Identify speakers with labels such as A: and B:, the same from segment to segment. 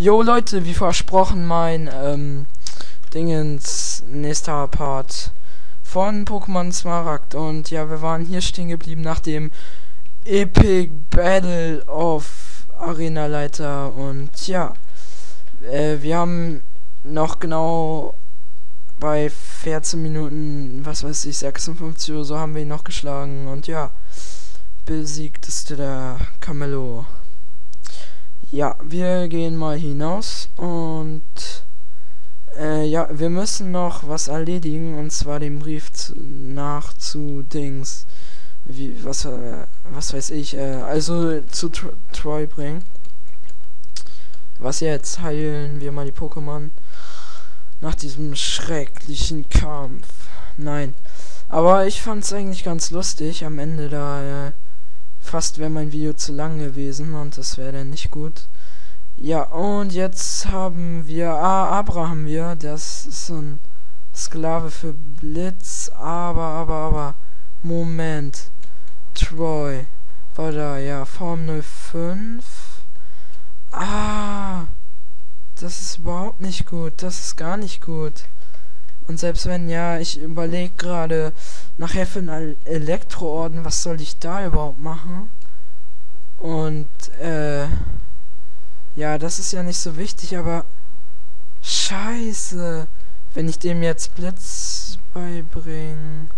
A: Jo Leute, wie versprochen, mein ähm, Dingens nächster Part von Pokémon Smaragd. Und ja, wir waren hier stehen geblieben nach dem Epic Battle of Arena Leiter. Und ja, äh, wir haben noch genau bei 14 Minuten, was weiß ich, 56 oder so haben wir ihn noch geschlagen. Und ja, besiegtest du der Camelo. Ja, wir gehen mal hinaus und äh, ja, wir müssen noch was erledigen und zwar den Brief zu, nach zu Dings, wie was äh, was weiß ich, äh, also zu Tr Troy bringen. Was jetzt? Heilen wir mal die Pokémon nach diesem schrecklichen Kampf. Nein, aber ich fand es eigentlich ganz lustig am Ende da. Äh, Fast wäre mein Video zu lang gewesen und das wäre dann nicht gut. Ja, und jetzt haben wir... Ah, Abra wir. Das ist so ein Sklave für Blitz. Aber, aber, aber... Moment. Troy. War da, ja. Form 05. Ah. Das ist überhaupt nicht gut. Das ist gar nicht gut. Und selbst wenn, ja, ich überlege gerade, nachher für einen Elektroorden, was soll ich da überhaupt machen? Und, äh, ja, das ist ja nicht so wichtig, aber scheiße, wenn ich dem jetzt Blitz beibringe.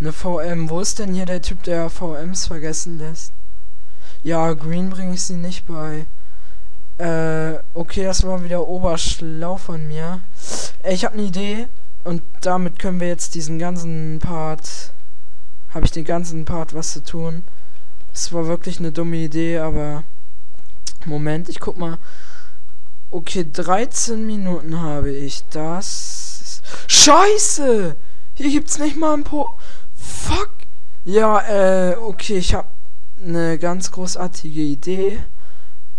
A: Eine VM, wo ist denn hier der Typ, der VMs vergessen lässt? Ja, Green bringe ich sie nicht bei. Äh, okay, das war wieder oberschlau von mir. Ich habe eine Idee und damit können wir jetzt diesen ganzen Part, habe ich den ganzen Part was zu tun. Es war wirklich eine dumme Idee, aber Moment, ich guck mal. Okay, 13 Minuten habe ich. Das Scheiße! Hier gibt's nicht mal ein Po. Fuck! Ja, äh, okay, ich habe eine ganz großartige Idee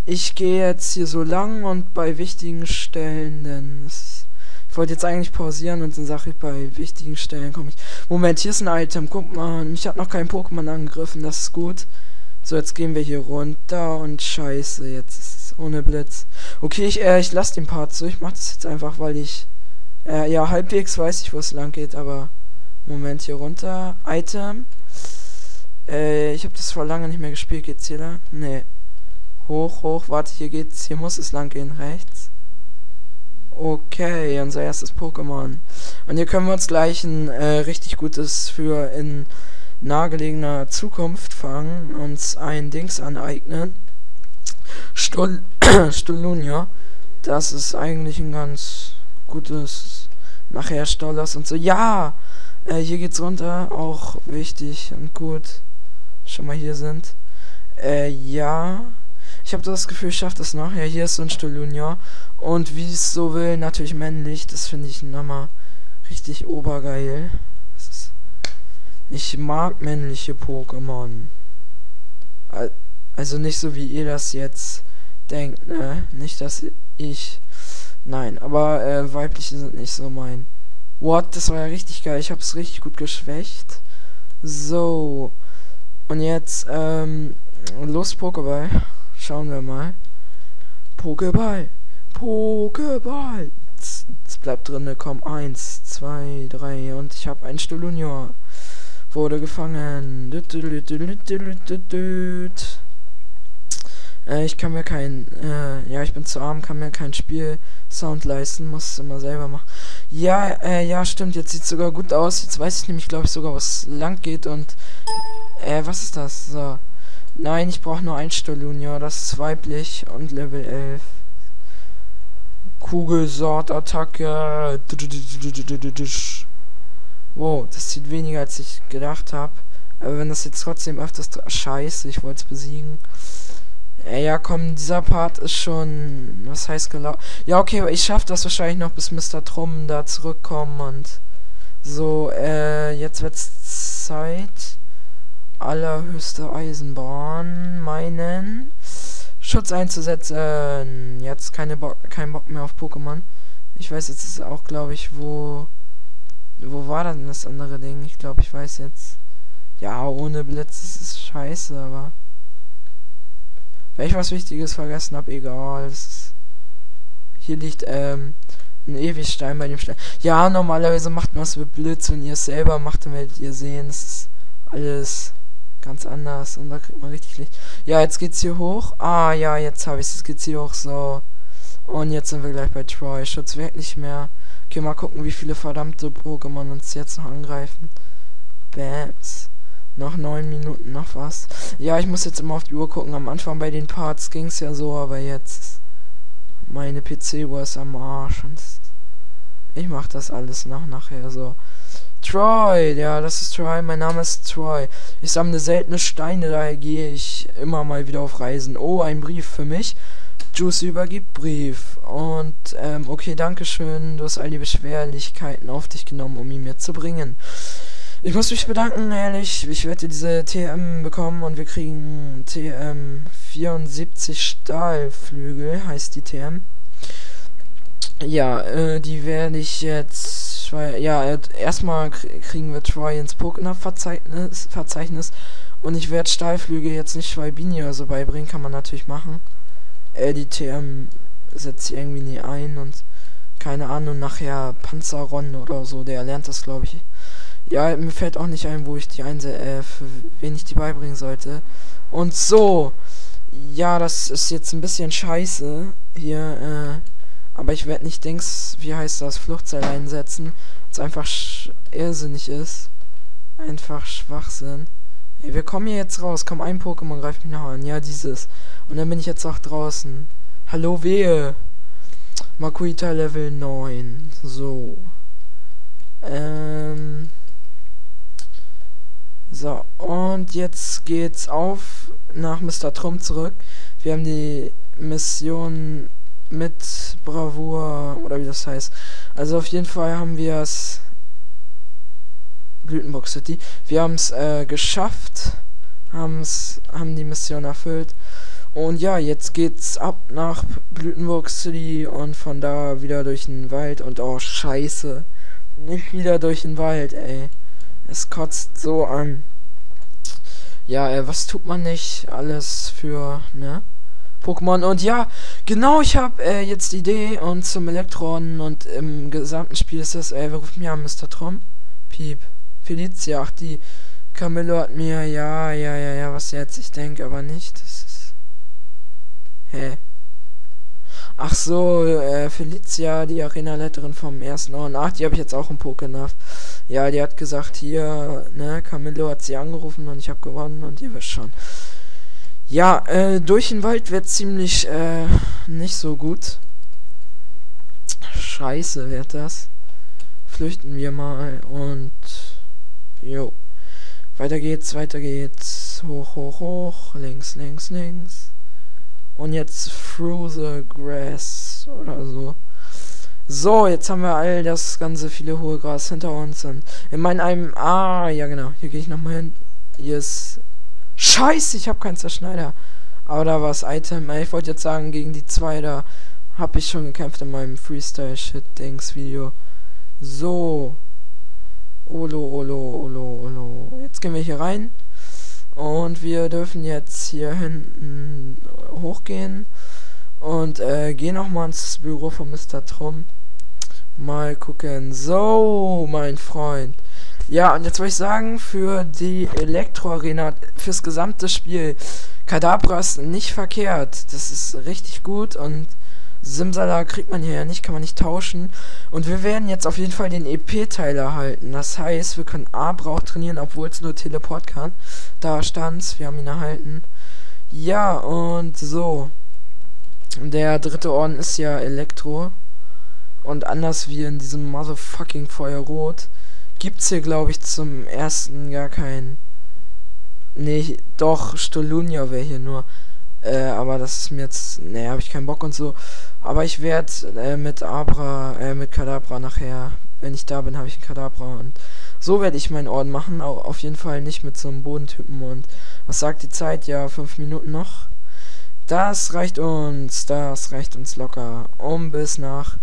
A: ich gehe jetzt hier so lang und bei wichtigen Stellen, denn es, ich wollte jetzt eigentlich pausieren und dann sage ich bei wichtigen Stellen komme ich. Moment, hier ist ein Item. Guck mal, mich hat noch kein Pokémon angegriffen, das ist gut. So, jetzt gehen wir hier runter und scheiße, jetzt ist es ohne Blitz. Okay, ich, äh, ich lasse den Part so. Ich mache das jetzt einfach, weil ich, äh, ja, halbwegs weiß ich, wo es lang geht, aber Moment, hier runter. Item. Äh, ich habe das vor lange nicht mehr gespielt. Geht's hier lang? Nee. Hoch, hoch, warte, hier geht's, hier muss es lang gehen, rechts. Okay, unser erstes Pokémon. Und hier können wir uns gleich ein äh, richtig gutes für in nahegelegener Zukunft fangen, uns ein Dings aneignen. Stul Stulunia. Das ist eigentlich ein ganz gutes nachher Stollers und so. Ja! Äh, hier geht's runter, auch wichtig und gut. Schon mal hier sind. Äh, ja. Ich habe das Gefühl, ich schaffe das noch. Ja, hier ist so ein Stolunia. Und wie es so will, natürlich männlich. Das finde ich nochmal richtig obergeil. Ich mag männliche Pokémon. Also nicht so wie ihr das jetzt denkt, ne? Nicht, dass ich... Nein, aber äh, weibliche sind nicht so mein... What? Das war ja richtig geil. Ich habe es richtig gut geschwächt. So. Und jetzt, ähm... Los, Pokéball. Schauen wir mal. Pokéball. Pokéball. Es bleibt drin, komm. Eins, zwei, drei. Und ich habe einen Stolunior. Wurde gefangen. Äh, ich kann mir kein, äh, ja, ich bin zu arm, kann mir kein Spielsound leisten, muss es immer selber machen. Ja, äh, ja, stimmt, jetzt sieht sogar gut aus. Jetzt weiß ich nämlich, glaube ich, sogar, was lang geht und, äh, was ist das? So. Nein, ich brauche nur ein Stolunia, das ist weiblich und Level 11. Kugelsortattacke. Wow, das sieht weniger als ich gedacht habe. Aber wenn das jetzt trotzdem öfters... Scheiße, ich wollte es besiegen. Äh, ja, komm, dieser Part ist schon... Was heißt gelaufen? Ja, okay, ich schaffe das wahrscheinlich noch, bis Mr. Trum da zurückkommen und... So, äh, jetzt wird's Zeit allerhöchste Eisenbahn meinen Schutz einzusetzen. Jetzt keine Bock, kein Bock mehr auf Pokémon. Ich weiß jetzt ist auch, glaube ich, wo wo war denn das andere Ding? Ich glaube, ich weiß jetzt. Ja, ohne Blitz ist es scheiße, aber wenn ich was Wichtiges vergessen habe, egal. Ist Hier liegt, ähm, ein Ewigstein bei dem Stein. Ja, normalerweise macht man es mit Blitz, wenn ihr selber macht, werdet ihr sehen, es ist alles ganz anders und da kriegt man richtig Licht. Ja, jetzt geht's hier hoch. Ah, ja, jetzt habe ich es. Geht's hier hoch so. Und jetzt sind wir gleich bei Troy. Schutz wirkt nicht mehr. Okay, mal gucken, wie viele verdammte Pokémon uns jetzt noch angreifen. Bams. Noch neun Minuten, noch was. Ja, ich muss jetzt immer auf die Uhr gucken. Am Anfang bei den Parts ging es ja so, aber jetzt meine PC-Uhr ist am Arsch. Und ich mach das alles nach nachher so. Troy, ja, das ist Troy, mein Name ist Troy. Ich sammle seltene Steine, daher gehe ich immer mal wieder auf Reisen. Oh, ein Brief für mich. Juice übergibt Brief. Und, ähm, okay, danke schön. Du hast all die Beschwerlichkeiten auf dich genommen, um ihn mir zu bringen. Ich muss mich bedanken, ehrlich. Ich werde diese TM bekommen und wir kriegen TM 74 Stahlflügel, heißt die TM. Ja, äh, die werde ich jetzt, weil, ja, erstmal kriegen wir Troy ins Pokémon-Verzeichnis, Verzeichnis und ich werde Stahlflügel jetzt nicht Schwalbini oder so beibringen, kann man natürlich machen. Äh, die TM setzt irgendwie nie ein und keine Ahnung, nachher Panzeron oder so, der lernt das, glaube ich. Ja, mir fällt auch nicht ein, wo ich die einse äh, für wen ich die beibringen sollte. Und so, ja, das ist jetzt ein bisschen scheiße hier, äh, aber ich werde nicht Dings, wie heißt das, Fluchtseil einsetzen. Es einfach irrsinnig ist. Einfach Schwachsinn. Hey, wir kommen hier jetzt raus. Komm, ein Pokémon greift mich noch an. Ja, dieses. Und dann bin ich jetzt auch draußen. Hallo, wehe. Makuita Level 9. So. Ähm. So, und jetzt geht's auf nach Mr. Trump zurück. Wir haben die Mission mit Bravour oder wie das heißt. Also auf jeden Fall haben wir es Blütenburg City. Wir haben es äh, geschafft, haben's, haben die Mission erfüllt. Und ja, jetzt geht's ab nach Blütenburg City und von da wieder durch den Wald und oh scheiße. Nicht wieder durch den Wald, ey. Es kotzt so an. Ja, äh, was tut man nicht alles für, ne? Pokémon. Und ja, genau, ich habe äh, jetzt die Idee und zum Elektron und im gesamten Spiel ist das, äh, wer ruft mir an, Mr. Trom? Piep. Felicia, ach, die Camillo hat mir, ja, ja, ja, ja, was jetzt? Ich denke aber nicht. Das ist. Hä? Ach so, äh, Felicia, die Arena-Leiterin vom ersten Orden. Ach, die habe ich jetzt auch im Pokénaf. Ja, die hat gesagt, hier, ne, Camillo hat sie angerufen und ich habe gewonnen und ihr wisst schon. Ja, äh, durch den Wald wird ziemlich, äh, nicht so gut. Scheiße wird das. Flüchten wir mal und, jo. Weiter geht's, weiter geht's. Hoch, hoch, hoch. Links, links, links. Und jetzt through the grass oder so. So, jetzt haben wir all das ganze viele hohe Gras hinter uns. Und in meinem, ah, ja genau, hier gehe ich nochmal hin. Hier ist Scheiße, ich habe keinen Zerschneider. Aber da war das Item. Ich wollte jetzt sagen, gegen die zwei, da habe ich schon gekämpft in meinem Freestyle-Shit-Dings-Video. So. Olo, olo, olo, olo. Jetzt gehen wir hier rein. Und wir dürfen jetzt hier hinten hochgehen. Und äh, gehen nochmal ins Büro von Mr. Trum. Mal gucken. So, mein Freund. Ja, und jetzt würde ich sagen, für die Elektro-Arena, fürs gesamte Spiel, Kadabra ist nicht verkehrt. Das ist richtig gut und Simsala kriegt man hier ja nicht, kann man nicht tauschen. Und wir werden jetzt auf jeden Fall den EP-Teil erhalten. Das heißt, wir können Abra auch trainieren, obwohl es nur Teleport kann. Da stand's, wir haben ihn erhalten. Ja, und so. Der dritte Orden ist ja Elektro. Und anders wie in diesem Motherfucking Feuerrot gibt's hier, glaube ich, zum ersten gar keinen. Nee, doch, Stolunia wäre hier nur. Äh, aber das ist mir jetzt. Nee, habe ich keinen Bock und so. Aber ich werde äh, mit Abra, äh, mit Kadabra nachher, wenn ich da bin, habe ich Kadabra und so werde ich meinen Orden machen. Au auf jeden Fall nicht mit so einem Bodentypen und was sagt die Zeit? Ja, fünf Minuten noch. Das reicht uns, das reicht uns locker, um bis nach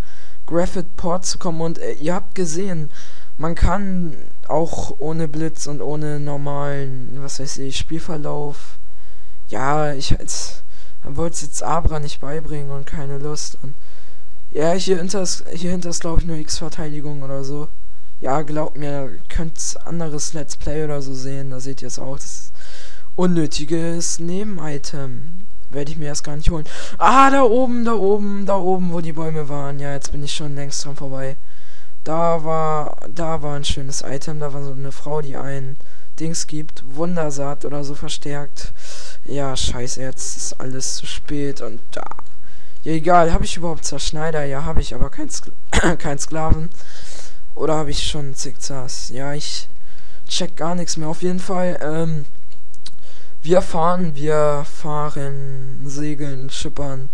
A: Graphit Port zu kommen. Und äh, ihr habt gesehen, man kann auch ohne Blitz und ohne normalen, was weiß ich, Spielverlauf. Ja, ich wollte es jetzt Abra nicht beibringen und keine Lust. Und Ja, hier hinter ist, hier hinter ist glaube ich nur X-Verteidigung oder so. Ja, glaubt mir, könnt anderes Let's Play oder so sehen, da seht ihr es auch. Das unnötiges Neben-Item. Werde ich mir erst gar nicht holen. Ah, da oben, da oben, da oben, wo die Bäume waren. Ja, jetzt bin ich schon längst dran vorbei. Da war, da war ein schönes Item. Da war so eine Frau, die ein Dings gibt. Wundersaat oder so verstärkt. Ja, scheiße, jetzt ist alles zu spät und da. Ja, egal. Habe ich überhaupt Zerschneider? Ja, habe ich, aber kein, Skla kein Sklaven. Oder habe ich schon Zickzas? Ja, ich check gar nichts mehr. Auf jeden Fall, ähm, wir fahren, wir fahren, segeln, schippern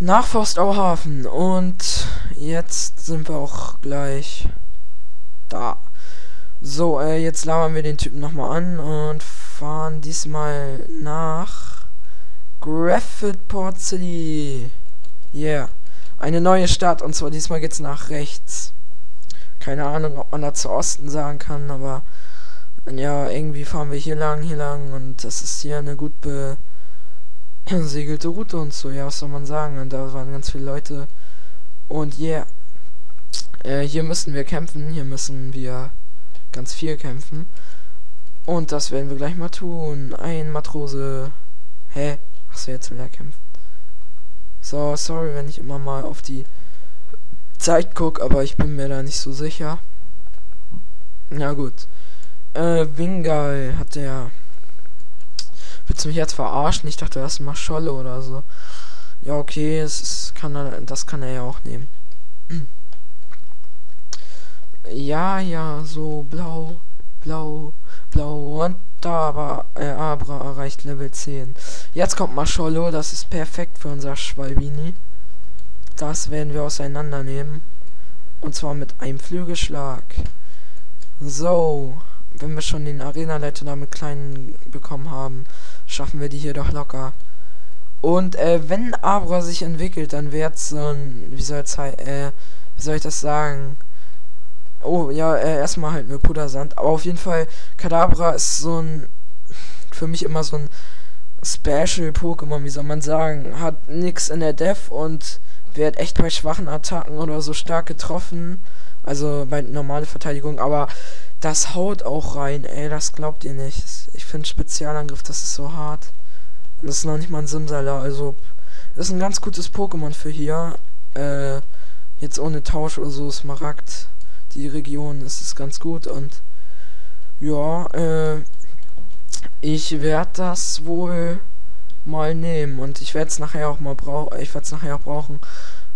A: nach Forstauhafen und jetzt sind wir auch gleich da. So, äh, jetzt labern wir den Typen nochmal an und fahren diesmal nach Graffit Port City. Yeah. Eine neue Stadt und zwar diesmal geht's nach rechts. Keine Ahnung, ob man da zu Osten sagen kann, aber ja, irgendwie fahren wir hier lang, hier lang und das ist hier eine gut besegelte Route und so, ja, was soll man sagen? Und da waren ganz viele Leute und yeah. Äh, hier müssen wir kämpfen, hier müssen wir ganz viel kämpfen. Und das werden wir gleich mal tun. Ein Matrose. Hä? Achso, jetzt will er kämpfen. So, sorry, wenn ich immer mal auf die Zeit gucke, aber ich bin mir da nicht so sicher. Na gut. Äh, Wingal hat der. Willst du mich jetzt verarschen? Ich dachte, ist mal Scholle oder so. Ja, okay, es ist, kann er, das kann er ja auch nehmen. ja, ja, so blau, blau, blau und da war äh, Abra erreicht Level 10. Jetzt kommt Mascholo, das ist perfekt für unser Schwalbini. Das werden wir auseinandernehmen. Und zwar mit einem Flügelschlag. So wenn wir schon den Arena-Leiter damit klein bekommen haben, schaffen wir die hier doch locker. Und äh, wenn Abra sich entwickelt, dann wird so ein, wie soll äh, wie soll ich das sagen? Oh, ja, äh, erstmal halt mit Pudersand. Aber auf jeden Fall, Kadabra ist so ein, für mich immer so ein Special-Pokémon, wie soll man sagen. Hat nix in der Def und wird echt bei schwachen Attacken oder so stark getroffen. Also bei normale Verteidigung, aber das haut auch rein, ey, das glaubt ihr nicht. Ich finde Spezialangriff, das ist so hart. Das ist noch nicht mal ein Simsala, also ist ein ganz gutes Pokémon für hier. Äh, jetzt ohne Tausch oder so, Smaragd, die Region, ist es ganz gut und ja, äh, ich werde das wohl mal nehmen und ich werde es nachher auch mal brauchen. Ich werde es nachher auch brauchen.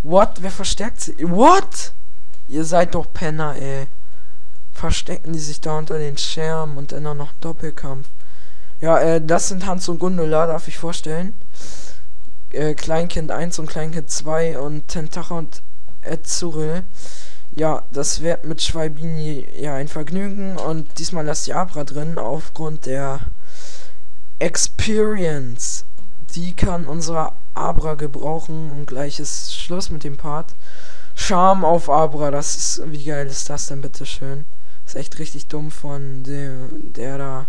A: What? Wer verstärkt sie? What? Ihr seid doch Penner, ey verstecken die sich da unter den Scherben und dann noch Doppelkampf. Ja, äh, das sind Hans und Gundula, darf ich vorstellen. Äh, Kleinkind 1 und Kleinkind 2 und Tentacha und Etzuril. Ja, das wird mit Schwalbini ja ein Vergnügen und diesmal lasst die Abra drin aufgrund der Experience. Die kann unsere Abra gebrauchen und gleich ist Schluss mit dem Part. Charme auf Abra, das ist, wie geil ist das denn bitte schön? Ist echt richtig dumm von dem, der da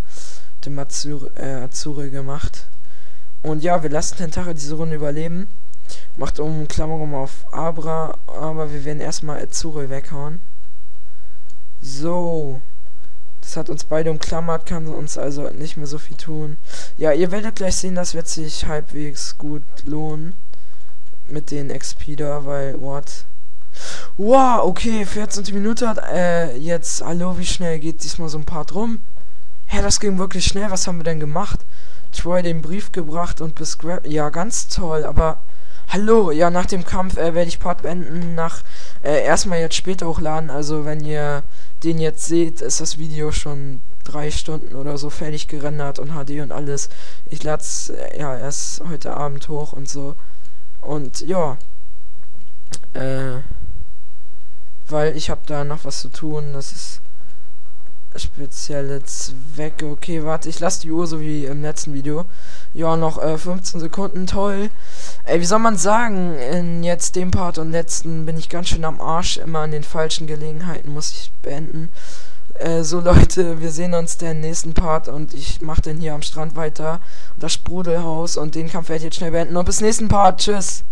A: dem Azure, äh, Azure gemacht. Und ja, wir lassen Tentacha diese Runde überleben. Macht um Klammerung auf Abra, aber wir werden erstmal Azure weghauen. So. Das hat uns beide umklammert, kann uns also nicht mehr so viel tun. Ja, ihr werdet gleich sehen, das wird sich halbwegs gut lohnen. Mit den XP da, weil, what? Wow, okay, 14. Minute hat, äh, jetzt, hallo, wie schnell geht diesmal so ein Part rum? Hä, das ging wirklich schnell, was haben wir denn gemacht? Troy den Brief gebracht und bis ja, ganz toll, aber, hallo, ja, nach dem Kampf, äh, werde ich Part beenden, nach, äh, erstmal jetzt später hochladen, also wenn ihr den jetzt seht, ist das Video schon drei Stunden oder so fertig gerendert und HD und alles. Ich lade äh, ja, erst heute Abend hoch und so. Und, ja, äh, weil ich habe da noch was zu tun. Das ist spezielle Zwecke. Okay, warte, ich lasse die Uhr so wie im letzten Video. Ja, noch äh, 15 Sekunden, toll. Ey, wie soll man sagen, in jetzt dem Part und letzten bin ich ganz schön am Arsch. Immer an den falschen Gelegenheiten muss ich beenden. Äh, so Leute, wir sehen uns den nächsten Part und ich mache den hier am Strand weiter. Das Sprudelhaus und den Kampf werde ich jetzt schnell beenden. Und bis nächsten Part, tschüss.